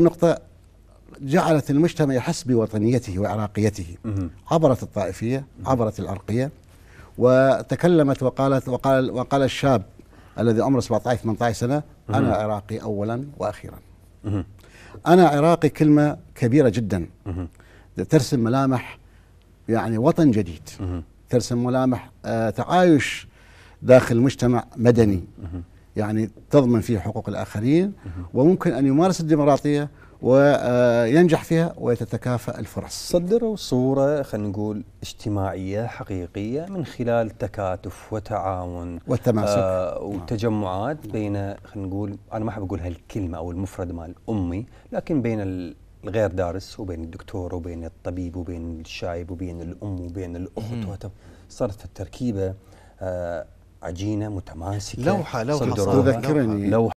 نقطة جعلت المجتمع يحس بوطنيته وعراقيته. عبرت الطائفية عبرت العرقية وتكلمت وقالت وقال وقال الشاب الذي عمره 17 18 سنة أنا عراقي أولا وأخيرا. أنا عراقي كلمة كبيرة جدا. ترسم ملامح يعني وطن جديد. ترسم ملامح آه، تعايش داخل مجتمع مدني. يعني تضمن فيه حقوق الآخرين وممكن أن يمارس الديمقراطية وينجح فيها ويتتكافأ الفرص. صدروا صورة خلينا نقول اجتماعية حقيقية من خلال تكاتف وتعاون والتماسك. آه وتجمعات بين خلينا نقول أنا ما أحب أقول هالكلمة أو المفرد مال أمي لكن بين الغير دارس وبين الدكتور وبين الطبيب وبين الشايب وبين الأم وبين الأخت صارت التركيبة آه عجينة متماسكة لوحة لوحة تذكرني لوحة.